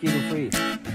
Keep it free.